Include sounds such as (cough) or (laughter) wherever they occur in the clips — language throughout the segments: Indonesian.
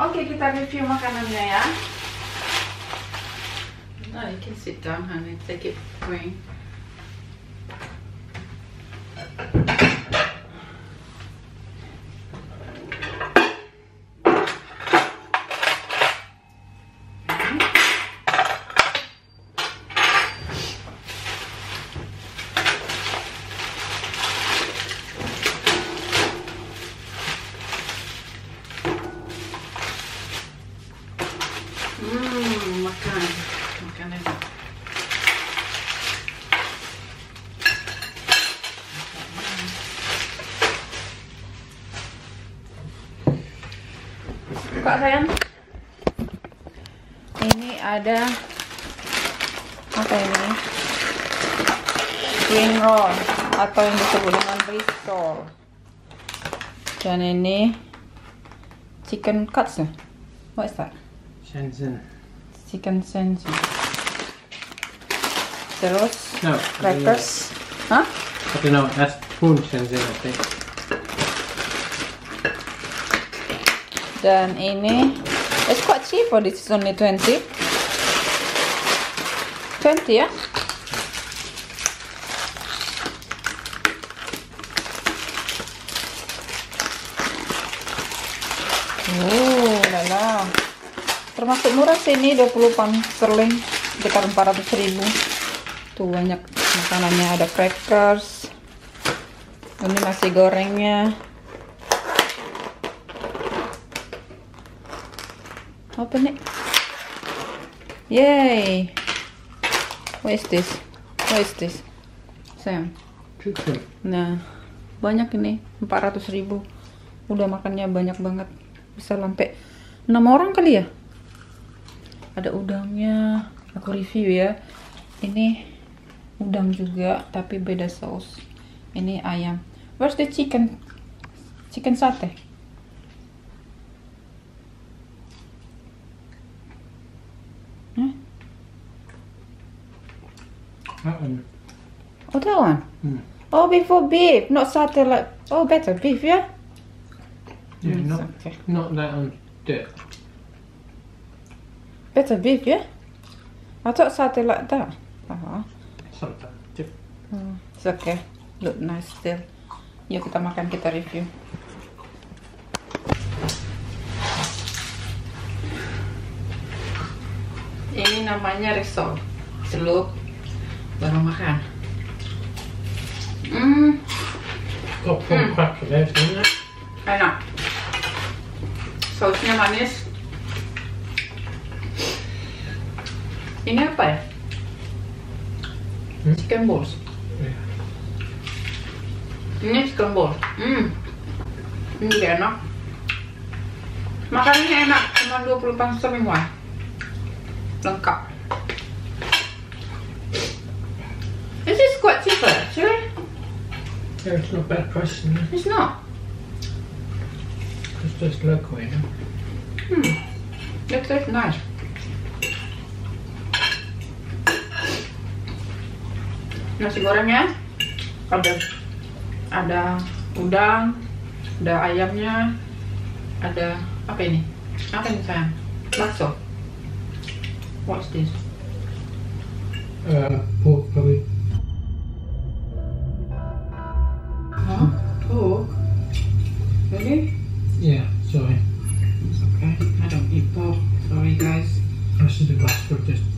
Oke, kita review makanannya ya. Now you can sit down, honey. Take it green. Hmm, makan. Makan. Buka sayang. Ini ada apa ini? Spring roll atau yang disebut dengan risol. Dan ini chicken cuts ya? What is that? Shenzhen. chicken senju terus No. crackers hah don't know. That's prawn Shenzhen, I think. dan ini it's quite cheap for this is only 20 20 ya Oh, lala. Termasuk murah sih ini 20 pound sterling sekitar 400 ribu. Tuh banyak makanannya ada crackers. Ini nasi gorengnya. Open it. Yay. What is this? What is this? Chicken. Nah, banyak ini 400 ribu. Udah makannya banyak banget. Bisa sampai 6 orang kali ya. Ada udangnya. Aku review ya. Ini udang juga tapi beda saus. Ini ayam. Where's the chicken? Chicken sate. Hmm? That one. Oh, that one. Hmm. Oh, before beef, not satay like. Oh, better beef, yeah. Yeah, Mm, not okay. not that on Better beef, yeah. I thought satay like that. Uh-huh. Hmm, It's okay. Look nice still. Yuk kita makan, kita review. Ini namanya risol. Celup baru makan. Hmm, prawn Hmm. it? enak. Sausnya manis. Ini apa ya? Hmm? Chicken balls. Yeah. Ini chicken ball. Hmm. Ini juga enak. Makanannya enak, cuma 20 pound sterling wah. Lengkap. This is quite cheaper actually. Yeah, it's not bad price, isn't it? It's not. It's just local, you know. Hmm. Looks like nice. Nasi gorengnya ada ada udang, ada ayamnya, ada apa ini? Apa ini sayang? Bakso. What's this? Uh, pork probably. Huh? Pork? Really? Yeah, sorry. It's okay. I don't eat pork. Sorry guys. I should have asked for just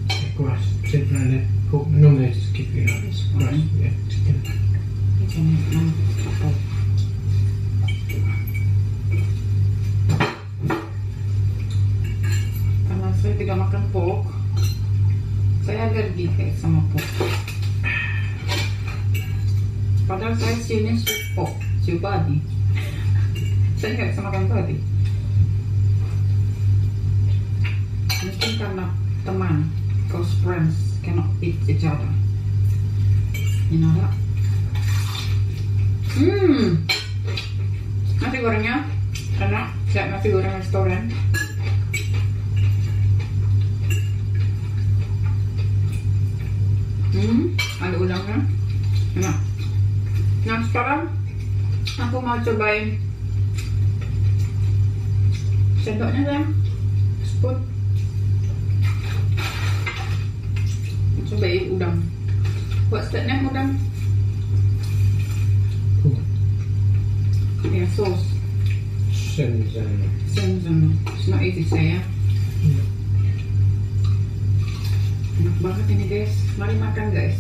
Saya nggak bisa makan babi. Mungkin karena teman, close friends cannot eat each other. You know? Hmm. Nasi gorengnya enak, kayak nasi goreng restoran. Hmm, ada udangnya. Enak. Nah sekarang aku mau cobain Sendoknya sayang. Spoon. Cobain udang. What's that name udang? Yeah, sauce. Shenzhen. Senzen. It's not easy to say ya. Yeah. Enak banget ini guys. Mari makan guys.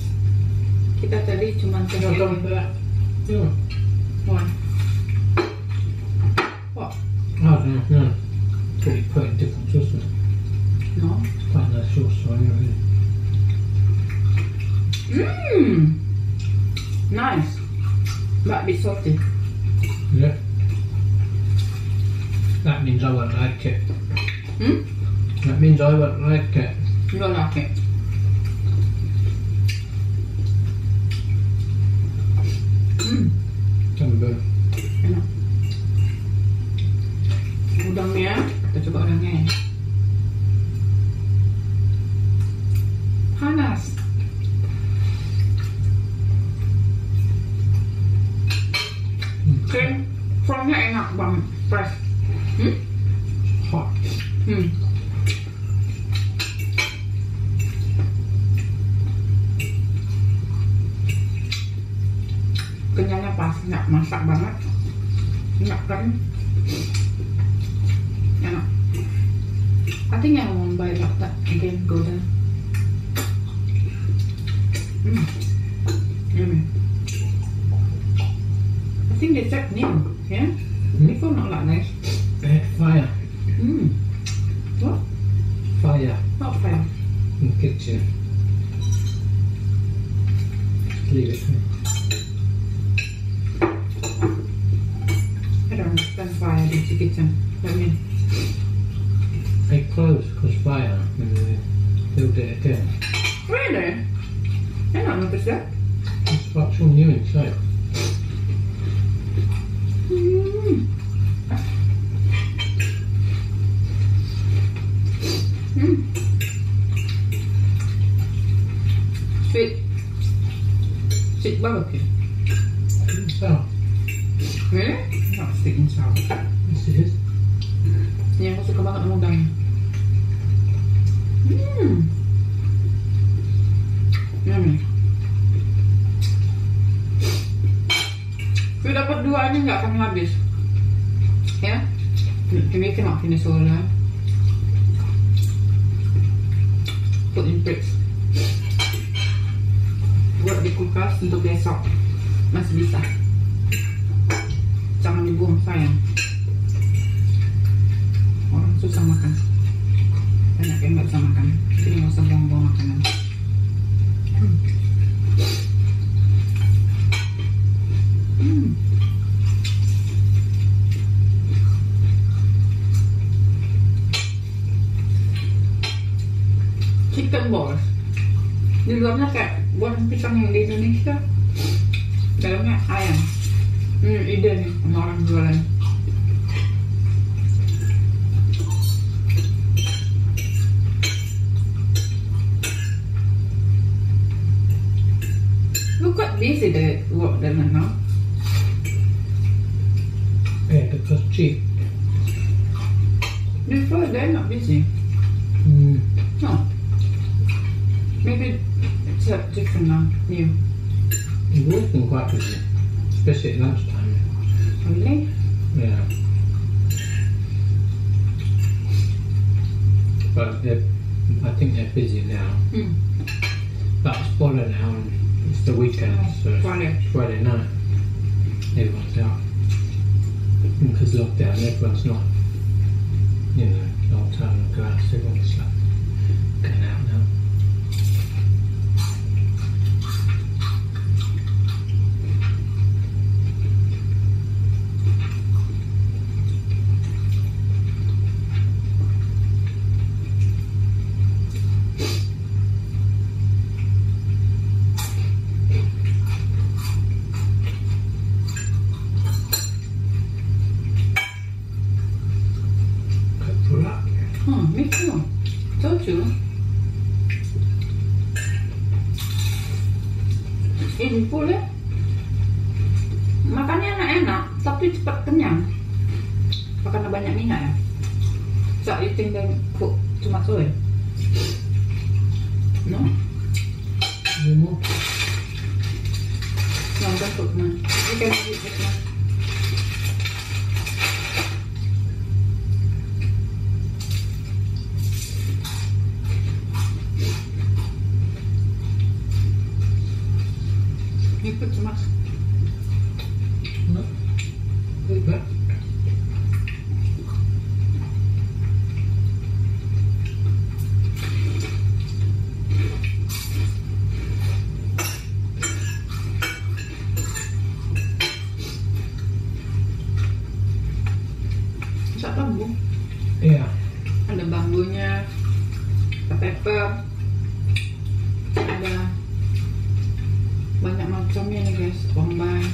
Kita tadi cuma No, come tinggal Means I won't masak banget, nggak kering, enak. I think I won't buy like that again, golden. Hmm. Yummy. I think they said new, yeah? Before not like. They had fire. Hmm. What? Fire Not fair. in the kitchen. Leave it. Why I did the kitchen. I mean, They closed because fire and they built it again. really? I don't notice that. It's what's all new inside. Mm. Mm. Sweet. Sweet barbecue. So, Really? Not sweet and sour. Ini aku suka banget sama udangnya. Hmm. Yummy. Kalau dapat dua aja nggak akan habis. Ya? Ini finish all now. Put in fridge. Buat di kulkas untuk besok. Masih bisa. Jangan dibuang sayang dalamnya ayam hmm, ide nih sama orang jualan Look quite busy the work them now. yeah, because cheap. Before they're not busy. Mm. No. Maybe it's a different now, new. We've always been quite busy, especially at lunchtime. Really? Yeah. But they're, I think they're busy now. Hmm. But it's Friday now and it's the weekend, so it's Friday. Friday night. Everyone's out. Because lockdown, everyone's not, you know, long time out, so everyone's Ini ya. Makannya enak-enak, tapi cepat kenyang. Karena banyak minyak ya. So you think they put too much oil? No? Any more? No, don't put much. You can eat this banyak macamnya nih guys, bombay.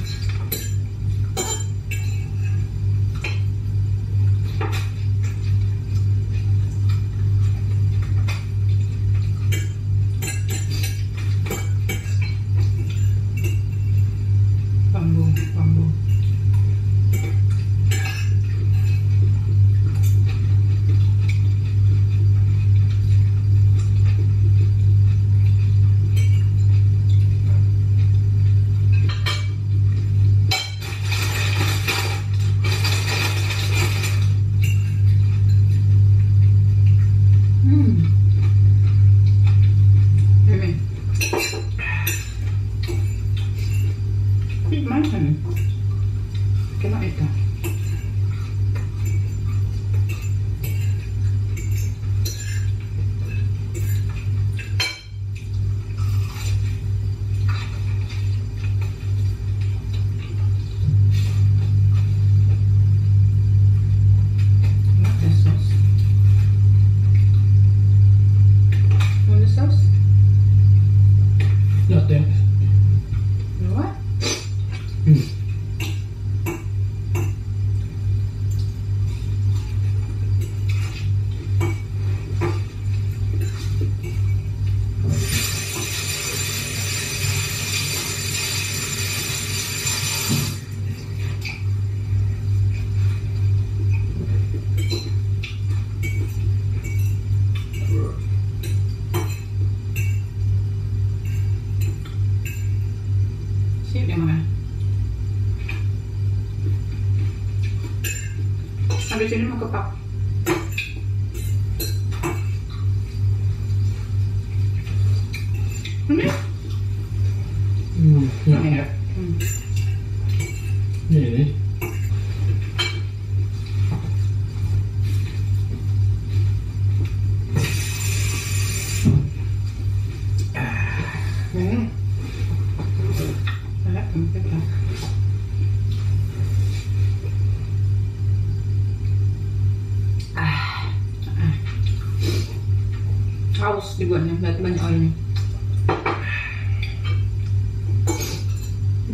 Mm. Not Ini. yet. Hmm.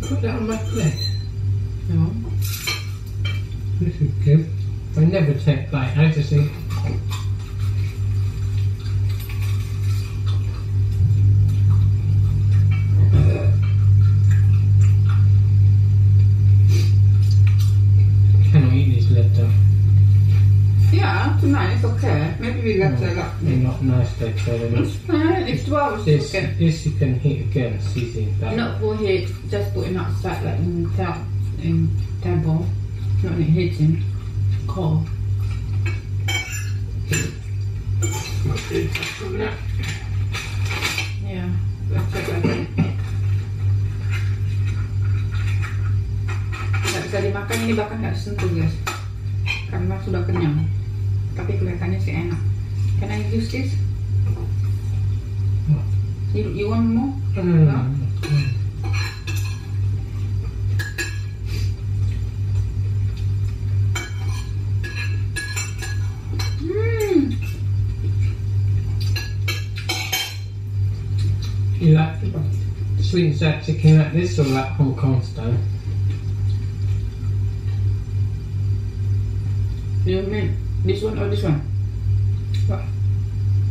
Put that on my plate. Ya. This is good. I never take bite. This you can heat again, seasoning back. Not for heat, just put it outside like in tab in table. Not in heating. Cold. Yeah. Let's that. Bisa dimakan ini bahkan nggak sentuh guys karena sudah kenyang tapi kelihatannya sih enak can I use this? You, you want more? Mm. Hmm. You like sweet and sour chicken like this or like Hong Kong style? You mean this one or this one? What?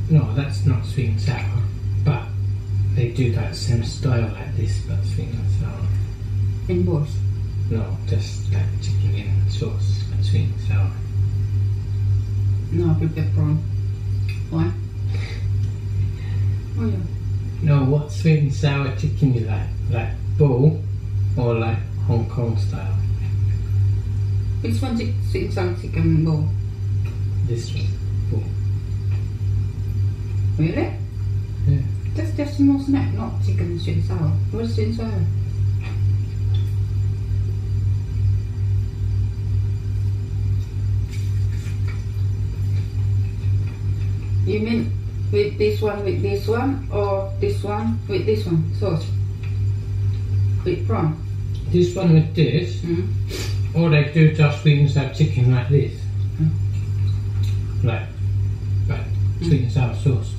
No, that's not sweet and sour. Do that same style like this, but sweet and sour. In both. No, just like chicken in sauce, but sweet and sour. No, I prepare prawn. Why? (laughs) Oh yeah. No, what sweet and sour chicken you like? Like bowl or like Hong Kong style? Which one sweet and sour chicken bowl? This one. Bowl. Really? Just small snack, not chicken and sour. What's and sour? You mean with this one with this one or this one with this one sauce? With prawn? This one with this, Mm. or they do just sweet and sour chicken like this. Like, like sweet and sour sauce.